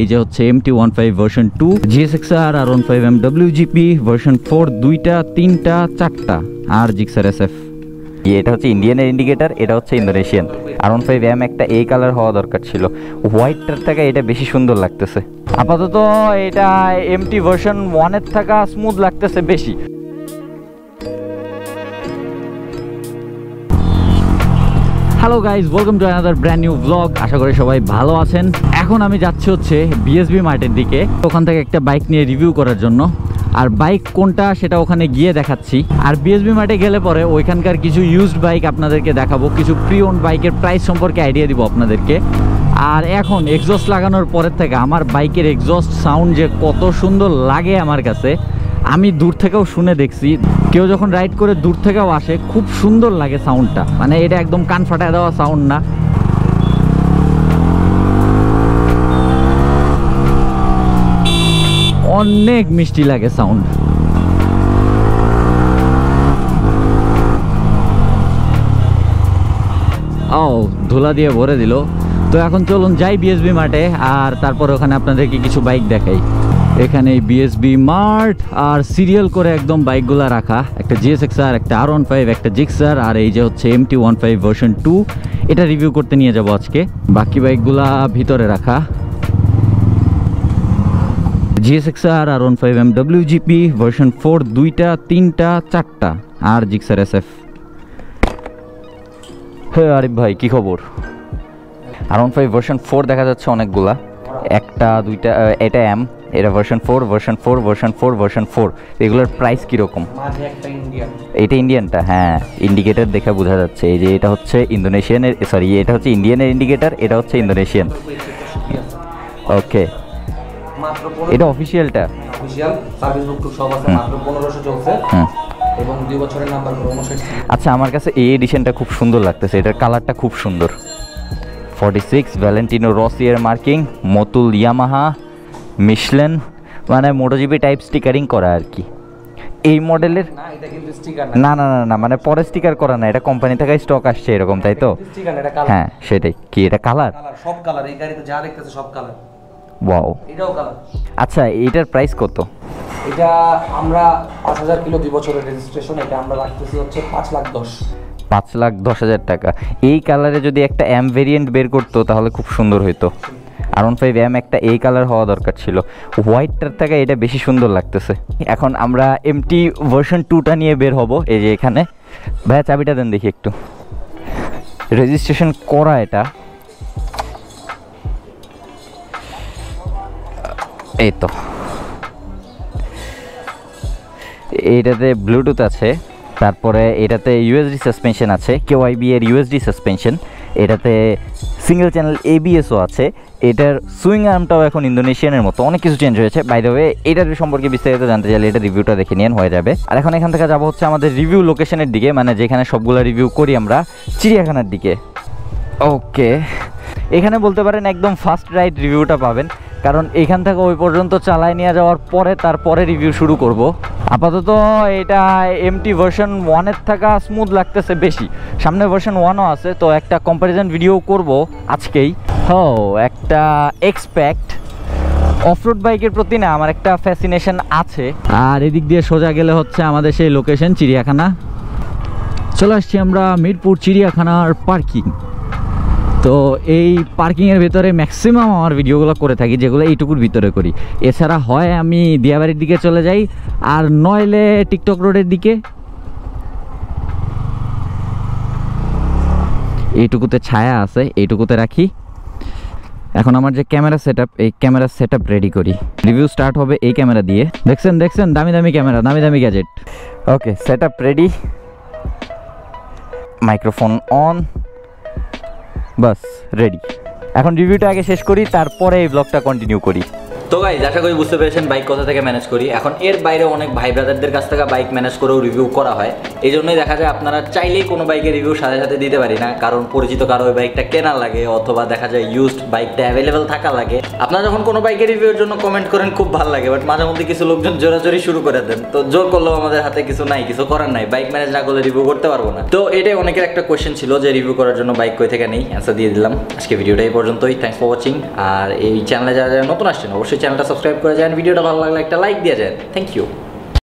এই যে হচ্ছে M T one five version two GSXR আর R one five M WGP version four দুইটা, তিনটা, চারটা আর জিক্সার এস এফ এটা হচ্ছে ইন্ডিয়ানের ইন্ডিকেটার এটা হচ্ছে Indonesian R one five M একটা এই কালার হওয়া দরকার ছিল। হোয়াইটটার থেকে এটা বেশি সুন্দর লাগতেছে। আপাতত এটা এমটি ভার্সন ওয়ানের থাকা স্মুথ লাগতেছে বেশি। Hello guys welcome to another brand new blog আশা করি সবাই ভালো আছেন। এখন আমি যাচ্ছি হচ্ছে বিএসবি মার্টের দিকে। ওখান থেকে একটা বাইক নিয়ে রিভিউ করার জন্য। আর বাইক কোনটা সেটা ওখানে গিয়ে দেখাচ্ছি। আর বিএসবি মার্টে গেলে পরে ওইখানকার কিছু ইউজড বাইক আপনাদেরকে দেখাবো। কিছু প্রি ওন বাইকের প্রাইস সম্পর্কে আইডিয়া দিব আপনাদেরকে। আর এখন এক্সস্ট লাগানোর পরের থেকে আমার বাইকের এক্সস্ট সাউন্ড যে কত সুন্দর লাগে আমার কাছে। আমি দূর থেকেও শুনে দেখছি, কেউ যখন রাইড করে দূর থেকেও আসে, খুব সুন্দর লাগে সাউন্ডটা মানে এটা একদম কান ফাটায় দেওয়া সাউন্ড না। অনেক মিষ্টি লাগে সাউন্ড ও ধুলা দিয়ে ভরে দিল। তো এখন চলুন যাই বিএসবি মাঠে, আর তারপর ওখানে আপনাদেরকে কিছু বাইক দেখাই। এখানে বিএসবি মার্ট আর সিরিয়াল করে একদম বাইকগুলো রাখা। একটা জিএসএক্স আর একটা আর ওয়ান ফাইভ একটা জিক্সার আর এই যে হচ্ছে M T one five version two এটা রিভিউ করতে নিয়ে যাব আজকে। বাকি বাইকগুলা ভিতরে রাখা। জিএসএক্সআর আর R one five M WGP version four দুইটা, তিনটা, চারটা, আর জিক্সার এস এফ হ্যাঁ আরিফ ভাই, কি খবর? R one five version four দেখা যাচ্ছে অনেকগুলা। একটা দুইটা এটা এম এটা version four version four version four version four এগুলোর প্রাইস কীরকম? এটা ইন্ডিয়ানটা হ্যাঁ। ইন্ডিকেটার দেখে বোঝা যাচ্ছে। এই যে এটা হচ্ছে ইন্দোনেশিয়ানের সরি এটা হচ্ছে ইন্ডিয়ানের ইন্ডিকেটার এটা হচ্ছে ইন্দোনেশিয়ান ওকে এটা অফিসিয়ালটা সার্ভিস বুক সব আছে মাত্র পনেরোশো চলছে। এবং দুই বছরের নাম্বার আচ্ছা আমার কাছে এই এডিশনটা খুব সুন্দর লাগতেছে। এটার কালারটা খুব সুন্দর। ফর্টি সিক্স ভ্যালেন্টিনো রসিয়ার মার্কিং মতুল ইয়ামাহা মিশলেন মানে মোটোজিবি টাইপ স্টিকারিং করা আর কি। এই মডেলের না না। না না মানে পরে স্টিকার করা না এটা কোম্পানি থেকে স্টক আসছে এরকম তাই তো? হ্যাঁ সেটাই। কি এটা কালার সব কালার এই গাড়িতে যা দেখতেছে সব কালার ওয়াও এটাও কালার আচ্ছা এইটার প্রাইস কত? এটা আমরা পাঁচ হাজার কিলো দুই বছরের রেজিস্ট্রেশন এটা আমরা রাখতেছি হচ্ছে পাঁচ লাখ দশ। পাঁচ লাখ দশ হাজার টাকা। এই কালারে যদি একটা এম ভেরিয়েন্ট বের করতো, তাহলে খুব সুন্দর হইতো। আর ওয়ান ফাইভ এম একটা এই কালার হওয়া দরকার ছিল। হোয়াইটটার থেকে এটা বেশি সুন্দর লাগতেছে। এখন আমরা এমটি ভার্সন টুটা নিয়ে বের হব, এই যে এখানে। ভাইয়া, চাবিটা দেন দেখি একটু। রেজিস্ট্রেশন করা এটা। এই তো। এইটাতে ব্লুটুথ আছে। তারপরে এটাতে ইউএসডি সাসপেনশন আছে কেওয়াইবি এর ইউএসডি সাসপেনশন এটাতে সিঙ্গেল চ্যানেল এবিএসও আছে, এটার সুইং আর্মটাও এখন ইন্দোনেশিয়ানের মতো, অনেক কিছু চেঞ্জ হয়েছে। বাই দ্য ওয়ে এটার সম্পর্কে বিস্তারিত জানতে চাইলে এটা রিভিউটা দেখে নিয়ে হয়ে যাবে। আর এখন এখান থেকে যাব হচ্ছে আমাদের রিভিউ লোকেশনের দিকে মানে যেখানে সবগুলো রিভিউ করি আমরা, চিড়িয়াখানার দিকে। ওকে এখানে বলতে পারেন একদম ফার্স্ট রাইড রিভিউটা পাবেন, কারণ এখান থেকে ওই পর্যন্ত চালায় নিয়ে যাওয়ার পরে তারপরে রিভিউ শুরু করব। আপাতত এটা এমটি ভার্সন ওয়ানের থাকা স্মুথ লাগতেছে বেশি। সামনে ভার্সন ওয়ানও আছে, তো একটা কম্প্যারিজন ভিডিও করব আজকেই। হো একটা এক্সপেক্ট অফরোড বাইকের প্রতি না আমার একটা ফ্যাসিনেশন আছে। আর এদিক দিয়ে সোজা গেলে হচ্ছে আমাদের সেই লোকেশন চিড়িয়াখানা। চলে আসছি আমরা মিরপুর চিড়িয়াখানার পার্কিং তো এই পার্কিংয়ের ভেতরে ম্যাক্সিমাম আমার ভিডিওগুলো করে থাকি, যেগুলো এইটুকুর ভিতরে করি। এছাড়া হয় আমি দিয়াবাড়ির দিকে চলে যাই, আর নইলে টিকটক রোডের দিকে। এইটুকুতে ছায়া আছে, এইটুকুতে রাখি। এখন আমার যে ক্যামেরা সেট এই ক্যামেরা সেট রেডি করি। রিভিউ স্টার্ট হবে এই ক্যামেরা দিয়ে। দেখছেন দেখছেন? দামি দামি ক্যামেরা দামি দামি gadget okay set ready microphone on bus ready এখন রিভিউটা আগে শেষ করি তারপরে এই ব্লগটা কন্টিনিউ করি। তো গাইজ আশা করি বুঝতে পেরেছেন বাইক কোথা থেকে ম্যানেজ করি। এখন এর বাইরে অনেক ভাই ব্রাদারদের কাছ থেকে বাইক ম্যানেজ করেও রিভিউ করা হয়। এই জন্যই দেখা যায় আপনারা চাইলেই কোনো বাইকের রিভিউ সাথে সাথে দিতে পারি না। কারণ পরিচিত কারও ওই বাইকটা কেনা লাগে অথবা দেখা যায় ইউজড বাইকটা অ্যাভেলেবেল থাকা লাগে। আপনারা যখন কোনো বাইকের রিভিউর জন্য কমেন্ট করেন, খুব ভালো লাগে। বাট মাঝে মধ্যে কিছু লোকজন জোরাজোরি শুরু করে দেন। তো জোর করলেও আমাদের হাতে কিছু নাই, কিছু করার নাই। বাইক ম্যানেজ না করলে রিভিউ করতে পারব না। তো এটাই অনেকের একটা কোয়েশ্চেন ছিল যে রিভিউ করার জন্য বাইক কই থেকে নেই? অ্যান্সার দিয়ে দিলাম। আজকে ভিডিওটা এই পর্যন্তই। থ্যাংকস ফর ওয়াচিং আর এই চ্যানেলে যারা যারা নতুন আসছেন, অবশ্যই চ্যানেলটা সাবস্ক্রাইব করে যান ভিডিওটা ভালো লাগলে একটা লাইক দিয়ে যান। Thank you